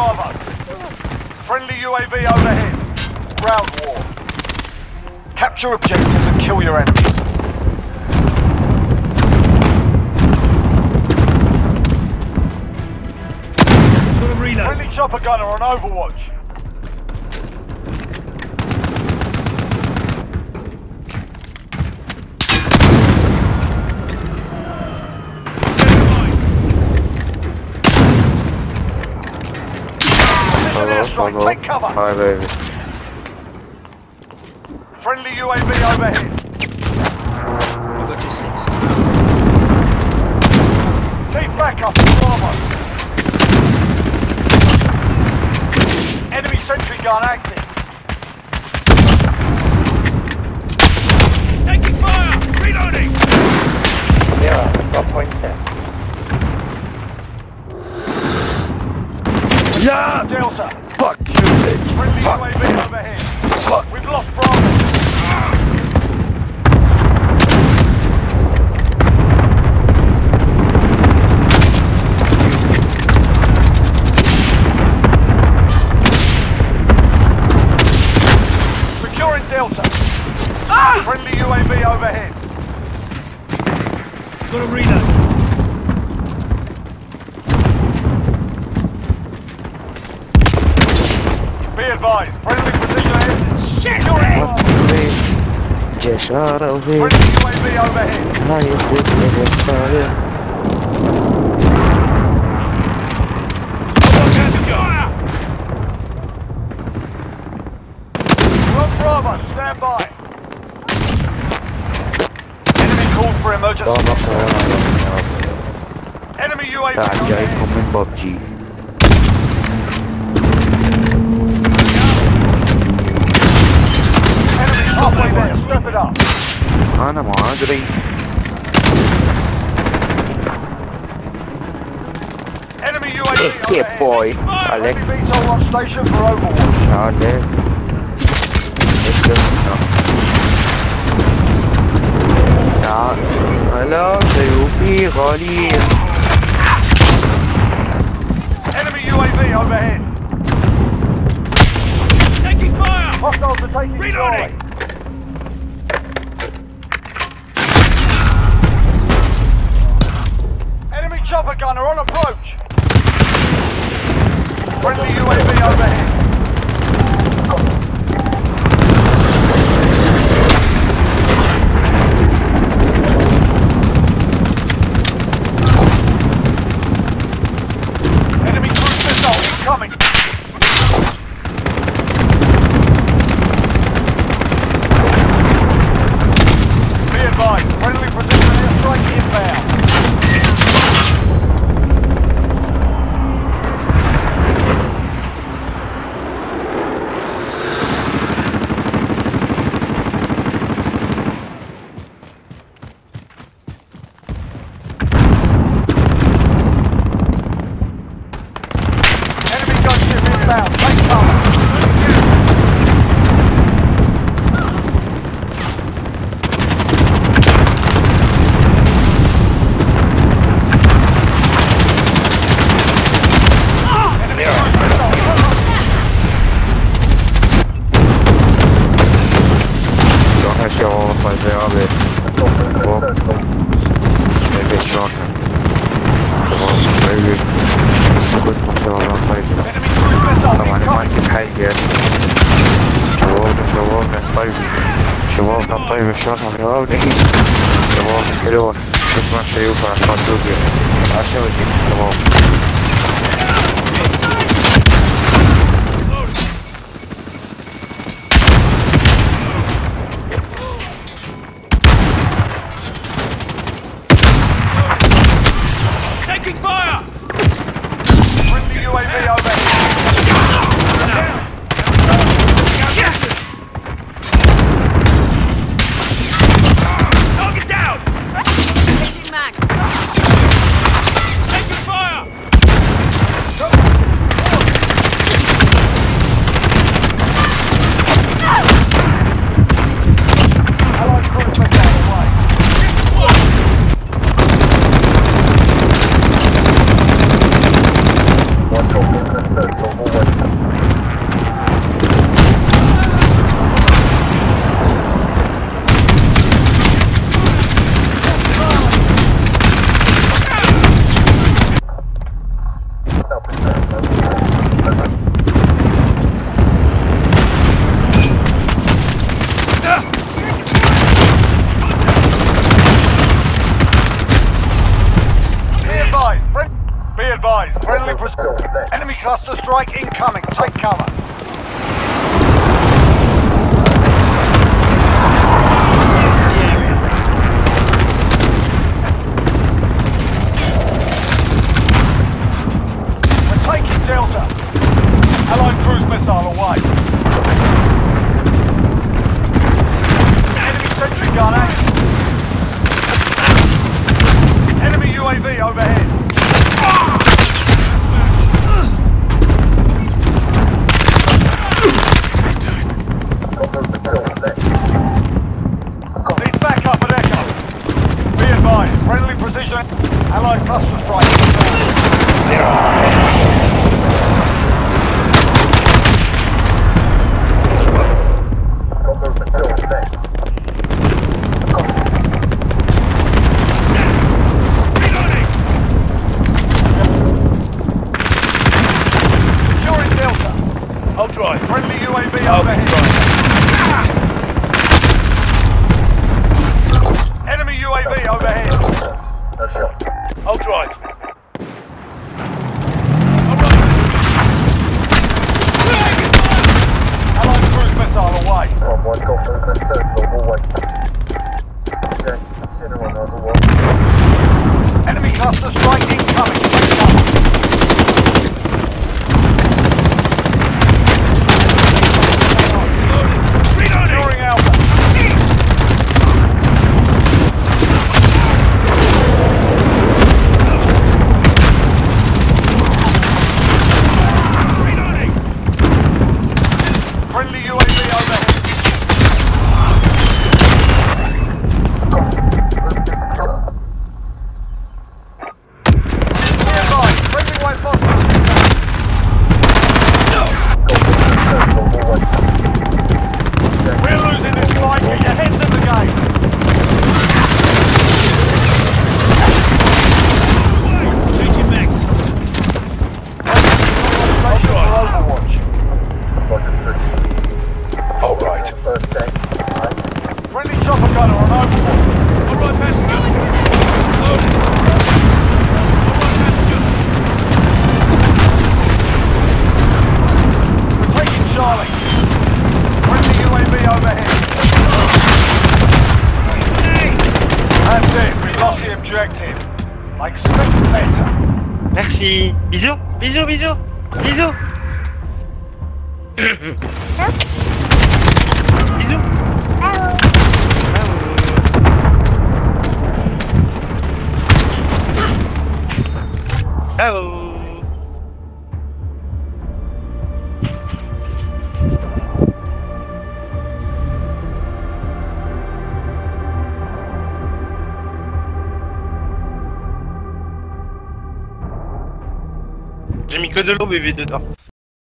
Bravo. Friendly UAV overhead. Ground war. Capture objectives and kill your enemies. Friendly chopper gunner on Overwatch. Hello, take cover. Hi, baby. Friendly UAV overhead. I got your six. Keep back up, Bravo. Enemy sentry gun active. Got a reload. Be advised. Friendly precision ahead. Shit! Securing Fuck Bravo. you, bitch! Just out of here. Friendly UAV overhead. How you think it started? Ana madre. Enemy UAV Este overhead. boy. Dale, Enemy VTOL on station for UAV overhead. Taking fire! Hostiles are taking Reloading. Enemy chopper gunner on approach. Friendly UAV overhead. Ой, все смотрела вниз. Его, его, чуть наши юха, по-другому. Наши вот эти, strike incoming. Take Friendly UAV over here. Oh, Merci. Bisous, bisous, bisous, bisous. bisous. que de l'eau, bébé, dedans.